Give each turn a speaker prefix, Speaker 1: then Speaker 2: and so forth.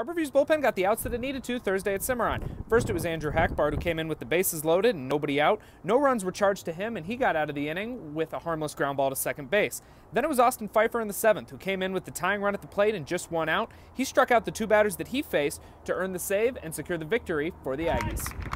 Speaker 1: Arbor View's bullpen got the outs that it needed to Thursday at Cimarron. First, it was Andrew Hackbard who came in with the bases loaded and nobody out. No runs were charged to him, and he got out of the inning with a harmless ground ball to second base. Then it was Austin Pfeiffer in the seventh who came in with the tying run at the plate and just one out. He struck out the two batters that he faced to earn the save and secure the victory for the Aggies.